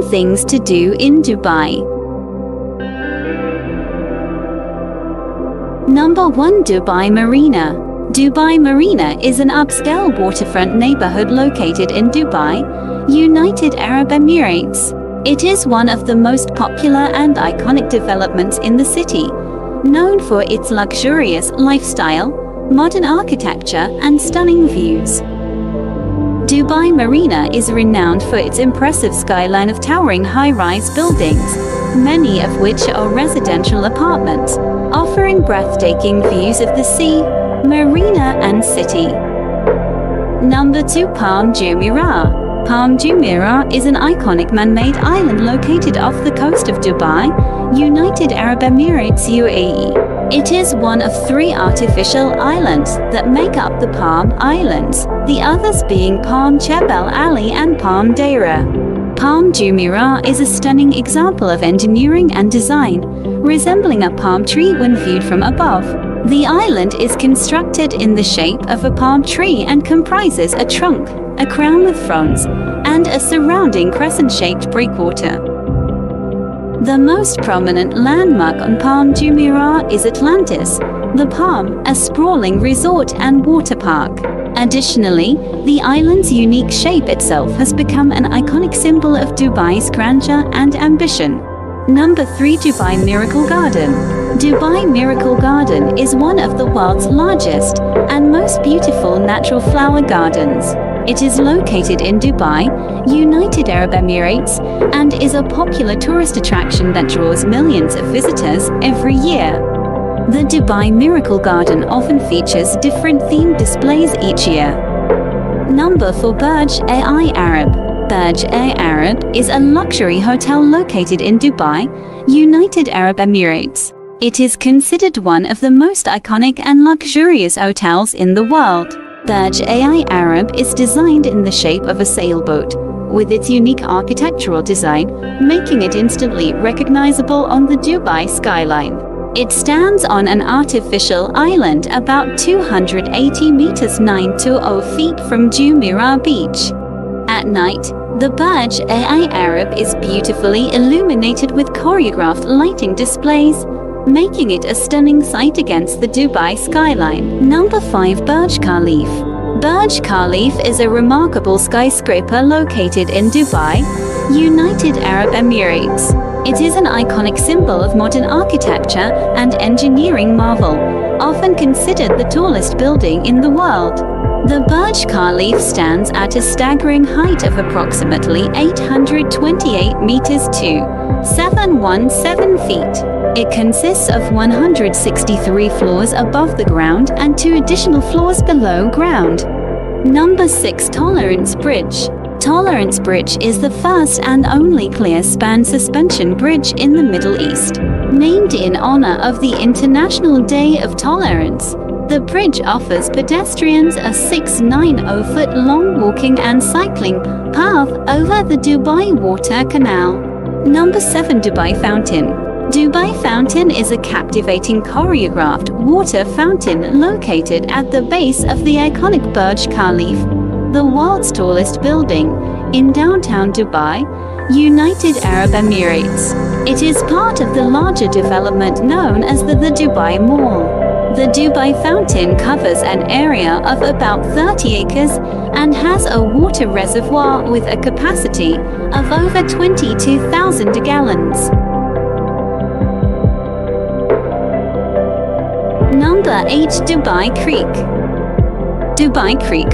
10 things to do in Dubai. Number 1 Dubai Marina. Dubai Marina is an upscale waterfront neighborhood located in Dubai, United Arab Emirates. It is one of the most popular and iconic developments in the city, known for its luxurious lifestyle, modern architecture, and stunning views. Dubai Marina is renowned for its impressive skyline of towering high-rise buildings, many of which are residential apartments, offering breathtaking views of the sea, marina and city. Number 2 Palm Jumeirah Palm Jumeirah is an iconic man-made island located off the coast of Dubai, United Arab Emirates UAE. It is one of three artificial islands that make up the Palm Islands, the others being Palm Jebel Ali and Palm Deira. Palm Jumeirah is a stunning example of engineering and design, resembling a palm tree when viewed from above. The island is constructed in the shape of a palm tree and comprises a trunk, a crown with fronds, and a surrounding crescent-shaped breakwater. The most prominent landmark on Palm Jumeirah is Atlantis, the Palm, a sprawling resort and water park. Additionally, the island's unique shape itself has become an iconic symbol of Dubai's grandeur and ambition. Number 3 Dubai Miracle Garden Dubai Miracle Garden is one of the world's largest and most beautiful natural flower gardens. It is located in Dubai, United Arab Emirates, and is a popular tourist attraction that draws millions of visitors every year. The Dubai Miracle Garden often features different themed displays each year. Number 4 Burj Al Arab Burj Al Arab is a luxury hotel located in Dubai, United Arab Emirates. It is considered one of the most iconic and luxurious hotels in the world. Burj AI Arab is designed in the shape of a sailboat, with its unique architectural design, making it instantly recognizable on the Dubai skyline. It stands on an artificial island about 280 meters 920 feet from Jumeirah Beach. At night, the Burj AI Arab is beautifully illuminated with choreographed lighting displays, making it a stunning sight against the Dubai skyline. Number 5 Burj Khalif Burj Khalif is a remarkable skyscraper located in Dubai, United Arab Emirates. It is an iconic symbol of modern architecture and engineering marvel, often considered the tallest building in the world. The Burj Khalif stands at a staggering height of approximately 828 meters to 717 feet. It consists of 163 floors above the ground and two additional floors below ground. Number 6 Tolerance Bridge Tolerance Bridge is the first and only clear span suspension bridge in the Middle East. Named in honor of the International Day of Tolerance, the bridge offers pedestrians a 690-foot long walking and cycling path over the Dubai Water Canal. Number 7 Dubai Fountain Dubai Fountain is a captivating choreographed water fountain located at the base of the iconic Burj Khalif, the world's tallest building, in downtown Dubai, United Arab Emirates. It is part of the larger development known as the, the Dubai Mall. The Dubai Fountain covers an area of about 30 acres and has a water reservoir with a capacity of over 22,000 gallons. Number 8 Dubai Creek Dubai Creek,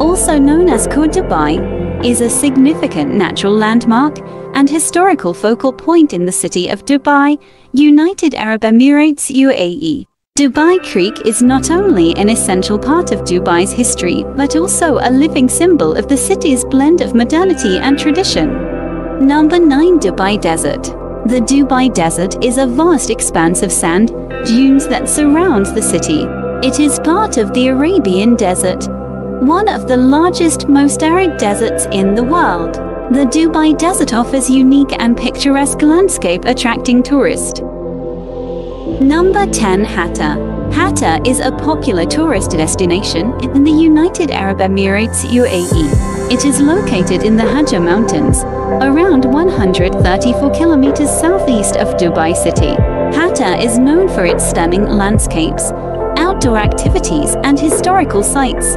also known as Khor Dubai, is a significant natural landmark and historical focal point in the city of Dubai, United Arab Emirates UAE. Dubai Creek is not only an essential part of Dubai's history, but also a living symbol of the city's blend of modernity and tradition. Number 9 Dubai Desert The Dubai Desert is a vast expanse of sand, dunes that surrounds the city. It is part of the Arabian Desert, one of the largest, most arid deserts in the world. The Dubai Desert offers unique and picturesque landscape attracting tourists. Number 10 Hatta Hatta is a popular tourist destination in the United Arab Emirates UAE. It is located in the Hajar Mountains, around 134 kilometers southeast of Dubai City. Hatta is known for its stunning landscapes, outdoor activities, and historical sites.